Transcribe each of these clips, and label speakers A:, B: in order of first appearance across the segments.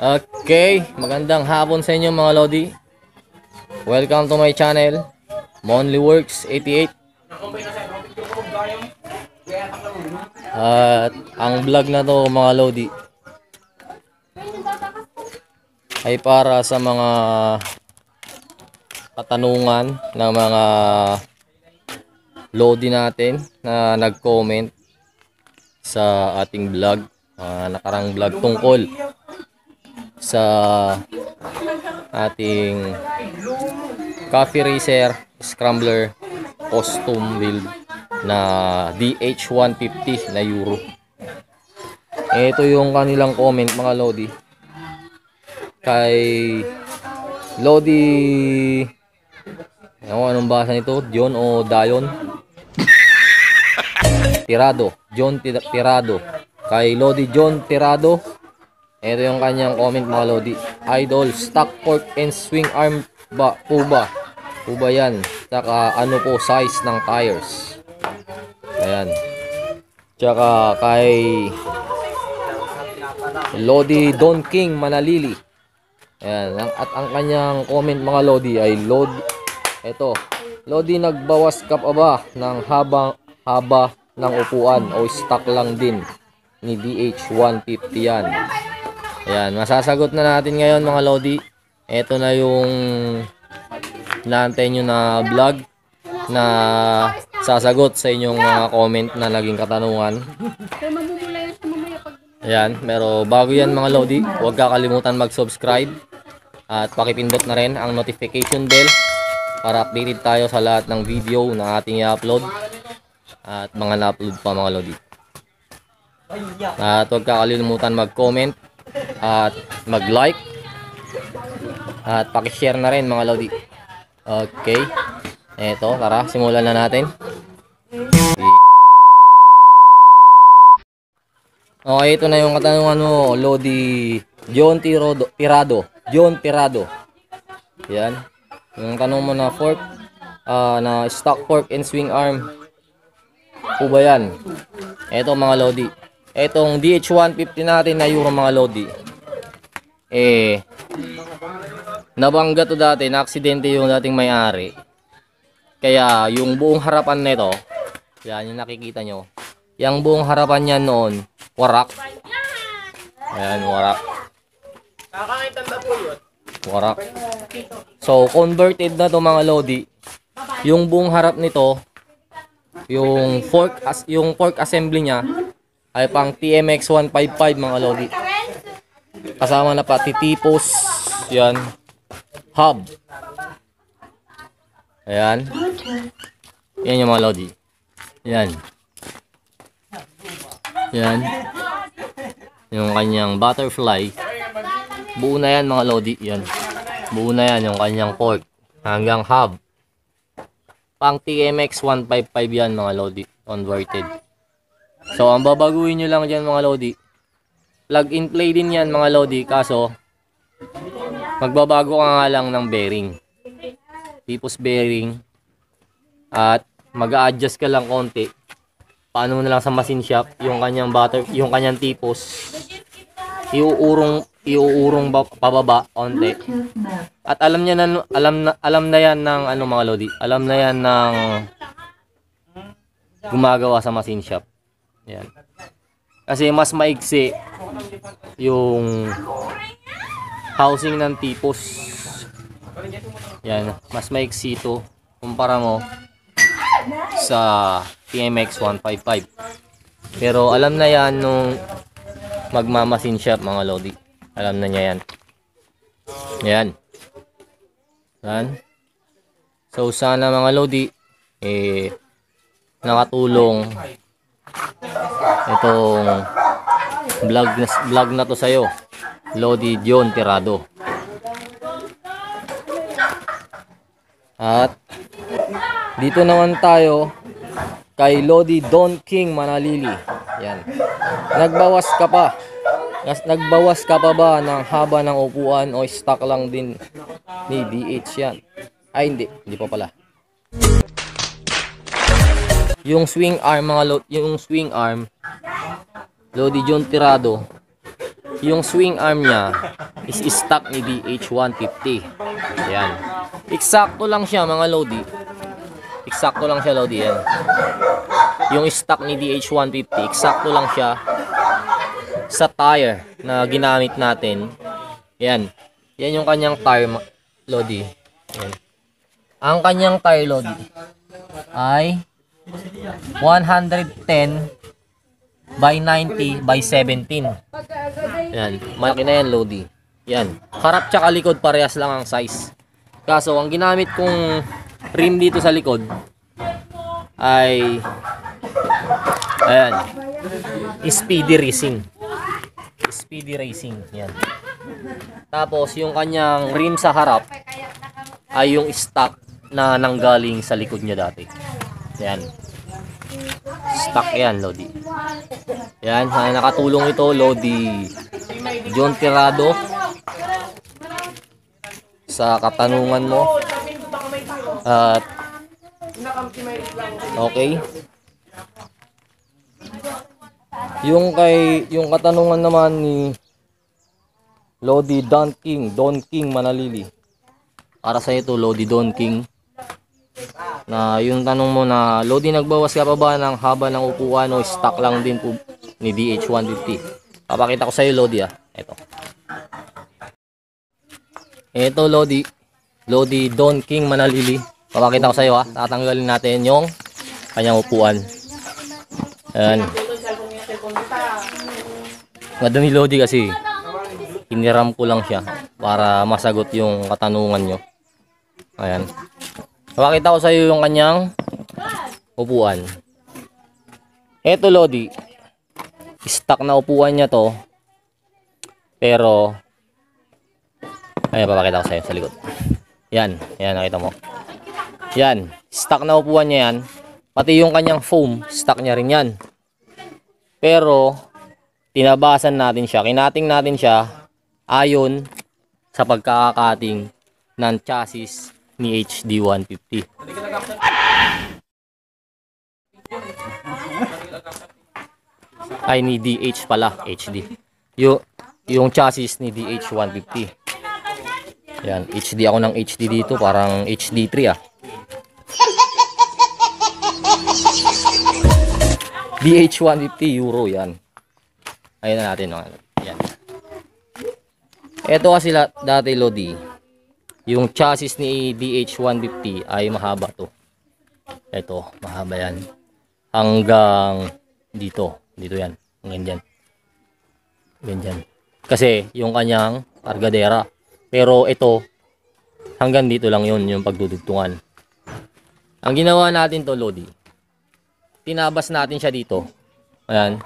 A: Okay, magandang hapon sa inyo mga Lodi. Welcome to my channel, Monly Works 88. At ang vlog na to mga Lodi ay para sa mga katanungan ng mga Lodi natin na nag-comment sa ating vlog, uh, nakarang vlog tungkol sa ating coffee racer scrambler custom build na DH150 na Euro. Ito yung kanilang comment mga Lodi. Kay Lodi ano anong basa nito? John o Dayon? Tirado. John Tirado. Kay Lodi John Tirado ito yung kanyang comment mga Lodi. Idol, stock pork and swing arm ba po ba? Po ba yan? Tsaka ano po size ng tires? Ayan. Tsaka kay Lodi Don King Manalili. Ayan. At ang kanyang comment mga Lodi ay Lodi. Ito. Lodi nagbawas ka pa ba ng habang haba ng upuan o stock lang din ni DH150 yan. Ayan, masasagot na natin ngayon mga Lodi. Ito na yung naantay na vlog na sasagot sa inyong mga comment na naging katanungan. Ayan, pero bago yan mga Lodi, huwag kakalimutan mag-subscribe at pakipindot na rin ang notification bell para updated tayo sa lahat ng video na ating i-upload at mga na-upload pa mga Lodi. At huwag kakalimutan mag-comment at mag-like at paki-share na rin mga lodi. Okay. Eto, tara, simulan na natin. Okay, ito na yung katanungan mo, Lodi John Tirado, Tirado. John Tirado. Yan. Yung tanong mo na fork, uh, na stock fork and swing arm. Po ba yan? Ito mga Lodi. Etong DH150 natin na Euro mga Lodi eh nabangga to dati na aksidente yung dating may-ari. Kaya yung buong harapan nito yan yung nakikita nyo. Yung buong harapan niya noon warak. Ayan warak. Warak. So converted na to mga lodi. Yung buong harap nito yung fork as yung fork assembly niya ay pang TMX 155 mga lodi Kasama na pati tipos. Yan. Hub. Ayan. Yan yung mga lodi. Yan. Yan. Yung kanyang butterfly. Buo na yan mga lodi. Yan. Buo na yan yung kanyang port. Hanggang hub. Pang TMX 155 yan mga lodi. Converted. So ang babaguhin nyo lang dyan mga lodi plug and play din yan mga Lodi. Kaso magbabago ka nga lang ng bearing. Tipos bearing. At mag-adjust ka lang konti. Paano na lang sa machine shop yung kanyang butter yung kanyang tipos. Iuurong iuurong pababa konti. At alam niya na alam na alam na yan ng ano mga lodi? Alam na yan ng gumagawa sa machine shop. Yan kasi mas maigsi yung housing ng tipos. Yan, mas maigsi ito kumpara mo sa TMX 155. Pero alam na yan nung magmamasin shop mga lodi. Alam na niya yan. Yan. Yan. So sana mga lodi eh nakatulong itong vlog na, vlog na to sa'yo. Lodi John Tirado. At dito naman tayo kay Lodi Don King Manalili. Yan. Nagbawas ka pa. Nagbawas ka pa ba ng haba ng upuan o stock lang din ni DH yan? Ay hindi. Hindi pa pala yung swing arm mga lo yung swing arm Lodi John Tirado yung swing arm niya is stock ni DH150. Ayan. Eksakto lang siya mga Lodi. Eksakto lang siya Lodi. Yan. Yung stock ni DH150, eksakto lang siya sa tire na ginamit natin. Yan. Yan yung kanyang tire Lodi. Yan. Ang kanyang tire Lodi ay 110 by 90 by 17. Yan. Malaki na yan, Lodi. Yan. Harap tsaka likod parehas lang ang size. Kaso, ang ginamit kong rim dito sa likod ay ayan. Speedy Racing. Speedy Racing. Yan. Tapos, yung kanyang rim sa harap ay yung stock na nanggaling sa likod niya dati. Yan. Stock yan, Lodi. Yan, na nakatulong ito, Lodi John Tirado. Sa katanungan mo. At, okay. Yung kay, yung katanungan naman ni Lodi Don King, Don King Manalili. Para sa ito, Lodi Don King na yung tanong mo na Lodi nagbawas ka pa ba ng haba ng upuan o stock lang din po ni DH150 papakita ko sa iyo Lodi ah. Ito ito Lodi. Lodi Don King Manalili. Papakita ko sa iyo ah. Tatanggalin natin yung kanyang upuan. Ayan. Ganda ni Lodi kasi hiniram ko lang siya para masagot yung katanungan nyo. Ayan Pakita ko sa iyo yung kanyang upuan. Ito Lodi. Stock na upuan niya to. Pero Ayan, papakita ko sa iyo sa likod. Yan, yan nakita mo. Yan, stock na upuan niya yan. Pati yung kanyang foam, stock niya rin yan. Pero tinabasan natin siya, kinating natin siya ayon sa pagkakakating ng chassis ni HD 150. Ay ni DH pala, HD. Yung yung chassis ni DH 150. Yan, HD ako ng HD dito, parang HD3 ah. DH 150 euro yan. Ayun na natin. oh. Yan. Ito kasi dati Lodi, yung chassis ni DH150 ay mahaba to. Ito, mahaba yan. Hanggang dito. Dito yan. Hanggang dyan. Ganyan. Kasi yung kanyang kargadera. Pero ito, hanggang dito lang yun, yung pagdudugtungan. Ang ginawa natin to, Lodi, tinabas natin siya dito. Ayan.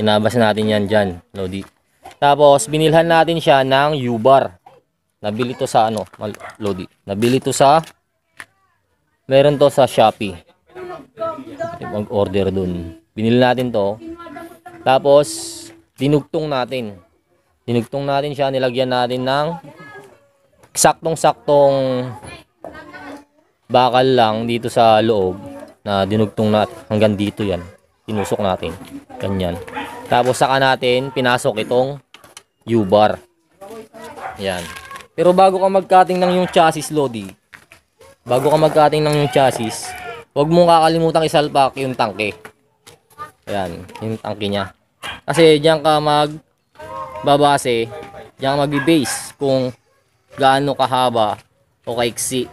A: Tinabas natin yan dyan, Lodi. Tapos, binilhan natin siya ng U-bar. Nabili to sa ano, Lodi. Nabili to sa, meron to sa Shopee. Mag-order dun. Binili natin to. Tapos, dinugtong natin. Dinugtong natin siya, nilagyan natin ng saktong-saktong bakal lang dito sa loob na dinugtong natin hanggang dito yan tinusok natin. Ganyan. Tapos saka natin pinasok itong U-bar. Yan. Pero bago ka mag-cutting ng yung chassis Lodi bago ka mag-cutting ng yung chassis huwag mong kakalimutan isalpak yung tangke. Yan yung tangke niya. Kasi diyan ka mag babase diyan ka magbi-base kung gaano kahaba o kaiksi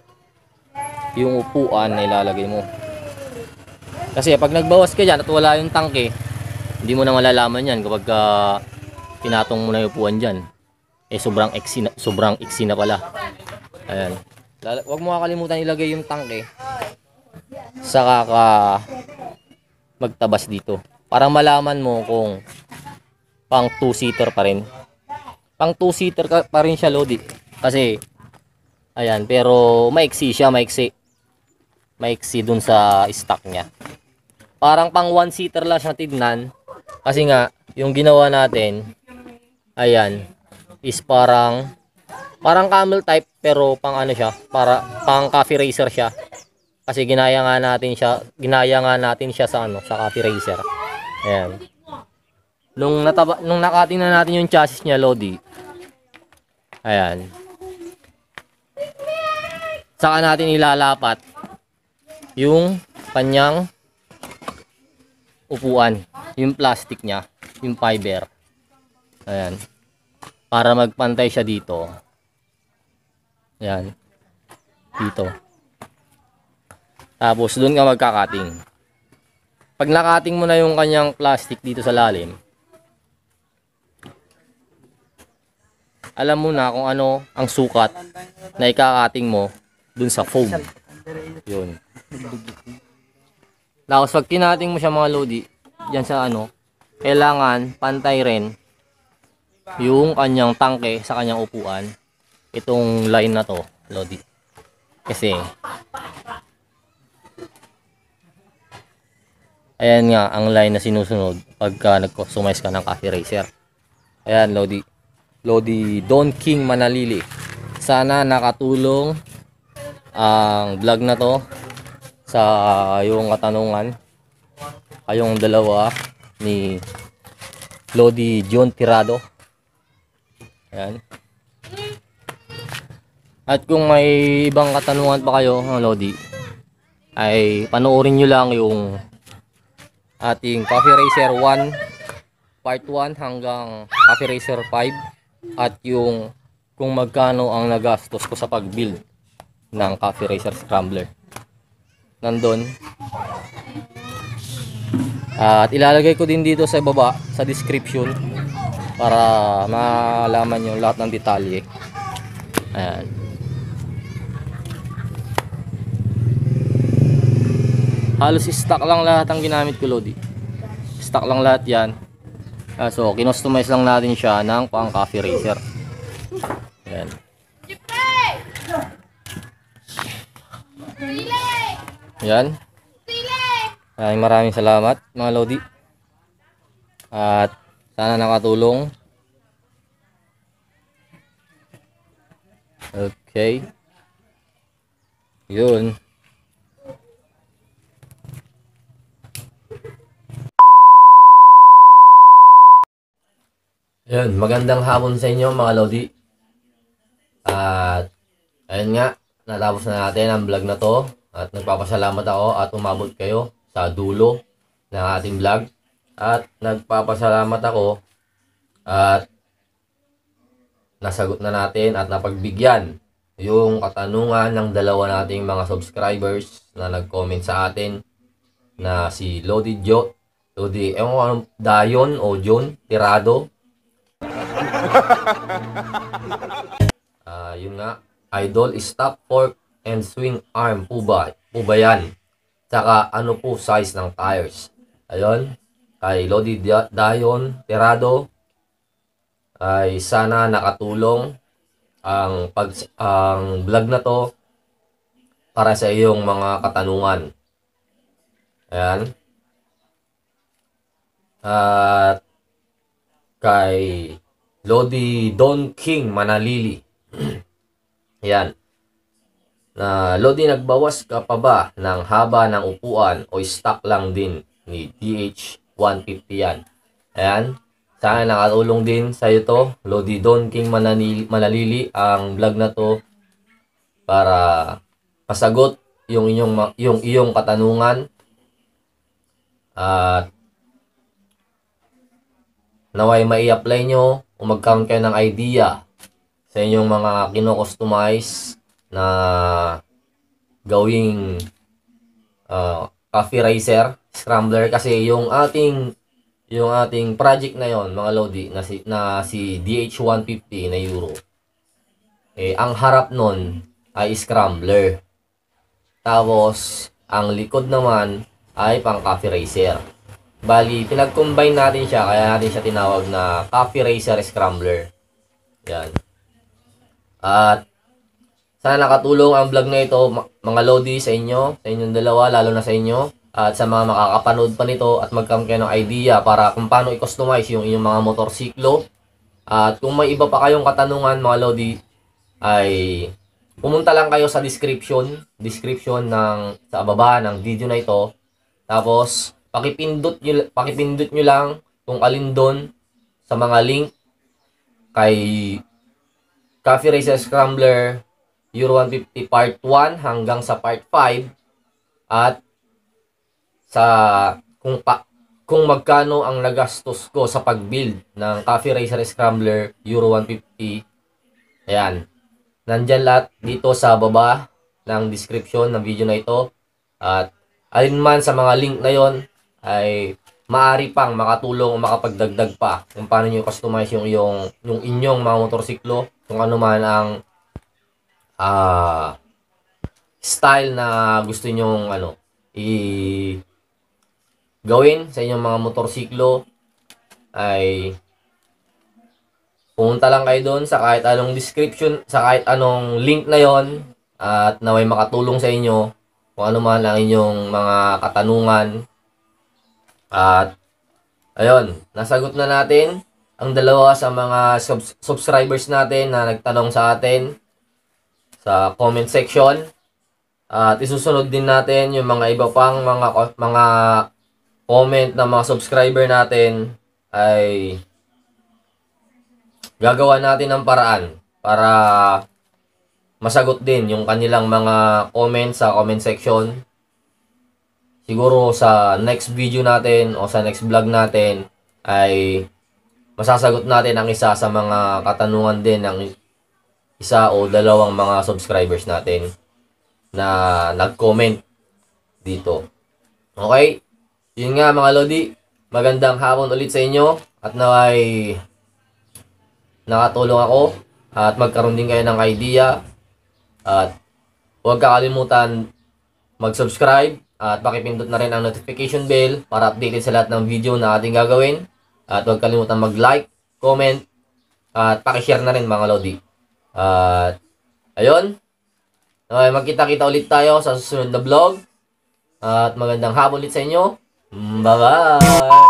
A: yung upuan na ilalagay mo. Kasi pag nagbawas ka dyan at wala yung tangke, hindi mo na malalaman yan kapag uh, pinatong mo na yung upuan dyan. Eh sobrang iksi na, sobrang iksi na pala. Ayan. Lala- Huwag mo kakalimutan ilagay yung tangke. Saka ka magtabas dito. Para malaman mo kung pang 2-seater pa rin. Pang 2-seater ka pa rin siya, Lodi. Kasi, ayan, pero maiksi siya, maiksi maiksi dun sa stock niya. Parang pang one seater lang siya tignan. Kasi nga, yung ginawa natin, ayan, is parang Parang camel type pero pang ano siya, para pang coffee racer siya. Kasi ginaya nga natin siya, ginaya nga natin siya sa ano, sa coffee racer. Ayan. Nung nataba, nung nakating na natin yung chassis niya, Lodi. Ayan. Saka natin ilalapat yung kanyang upuan, yung plastic niya, yung fiber. Ayan. Para magpantay siya dito. Ayan. Dito. Tapos doon ka magkakating. Pag nakating mo na yung kanyang plastic dito sa lalim, alam mo na kung ano ang sukat na ikakating mo dun sa foam. Yun. Tapos pag tinating mo siya mga lodi, dyan sa ano, kailangan pantay rin yung kanyang tangke sa kanyang upuan. Itong line na to, lodi. Kasi, ayan nga ang line na sinusunod pagka nag-customize ka ng coffee racer. Ayan, lodi. Lodi Don King Manalili. Sana nakatulong ang vlog na to sa yung katanungan kayong dalawa ni Lodi John Tirado. Ayan. At kung may ibang katanungan pa kayo, mga Lodi, ay panoorin nyo lang yung ating Coffee Racer 1 Part 1 hanggang Coffee Racer 5 at yung kung magkano ang nagastos ko sa pag-build ng Coffee Racer Scrambler. Nandun. At ilalagay ko din dito sa baba sa description para malaman yung lahat ng detalye. Ayan. Halos stock lang lahat ang ginamit ko, Lodi. Stock lang lahat yan. Ah, so, kinustomize lang natin siya ng pang coffee racer. Ayan. Ayan. Maraming maraming salamat mga Lodi. At sana nakatulong. Okay. Yun. Yun, magandang hapon sa inyo mga Lodi. At ayun nga, natapos na natin ang vlog na to. At nagpapasalamat ako at umabot kayo sa dulo ng ating vlog. At nagpapasalamat ako at nasagot na natin at napagbigyan yung katanungan ng dalawa nating mga subscribers na nag-comment sa atin na si Lodi Jo, Lodi, ewan ko anong Dayon o John Tirado. Ah, yun nga, idol stop fork and swing arm po ba? Po ba yan? Tsaka ano po size ng tires? Ayun, kay Lodi Dayon Tirado ay sana nakatulong ang pag ang vlog na to para sa iyong mga katanungan. Ayan. At kay Lodi Don King Manalili. Yan. Na Lodi nagbawas ka pa ba ng haba ng upuan o stock lang din ni DH 150 yan. Ayan. Sana nakatulong din sa iyo to, Lodi Don King Manalili, Manalili ang vlog na to para pasagot yung inyong yung iyong katanungan at naway mai-apply nyo o magkaroon kayo ng idea sa inyong mga kino-customize na gawing uh, coffee racer, scrambler kasi yung ating yung ating project na yon mga lodi na si, na si DH150 na euro eh ang harap nun ay scrambler tapos ang likod naman ay pang coffee racer Bali, pinag-combine natin siya, kaya natin siya tinawag na Coffee Racer Scrambler. Yan. At, sana nakatulong ang vlog na ito, mga Lodi, sa inyo, sa inyong dalawa, lalo na sa inyo. At sa mga makakapanood pa nito at magkaroon ng idea para kung paano i-customize yung inyong mga motorsiklo. At kung may iba pa kayong katanungan, mga Lodi, ay pumunta lang kayo sa description, description ng sa baba ng video na ito. Tapos pakipindot nyo, pakipindot nyo lang kung alin doon sa mga link kay Coffee Racer Scrambler Euro 150 Part 1 hanggang sa Part 5 at sa kung pa, kung magkano ang nagastos ko sa pag-build ng Coffee Racer Scrambler Euro 150. Ayan. Nandyan lahat dito sa baba ng description ng video na ito. At alin man sa mga link na yon ay maaari pang makatulong o makapagdagdag pa kung paano nyo customize yung, yung, yung inyong mga motorsiklo kung ano man ang ah style na gusto nyong ano i gawin sa inyong mga motorsiklo ay pumunta lang kayo doon sa kahit anong description, sa kahit anong link na yon at naway makatulong sa inyo kung ano man ang inyong mga katanungan. At ayun, nasagot na natin ang dalawa sa mga subs- subscribers natin na nagtanong sa atin sa comment section. At isusunod din natin yung mga iba pang mga mga comment ng mga subscriber natin ay gagawa natin ng paraan para masagot din yung kanilang mga comment sa comment section. Siguro sa next video natin o sa next vlog natin ay masasagot natin ang isa sa mga katanungan din ng isa o dalawang mga subscribers natin na nag-comment dito. Okay? Yun nga mga Lodi, magandang hapon ulit sa inyo at naway nakatulong ako at magkaroon din kayo ng idea at huwag kakalimutan mag-subscribe at pakipindot na rin ang notification bell para updated sa lahat ng video na ating gagawin at huwag kalimutan mag-like, comment at pakishare na rin mga Lodi. At ayun, Okay, magkita-kita ulit tayo sa susunod na vlog. At magandang hapon ulit sa inyo. Bye-bye!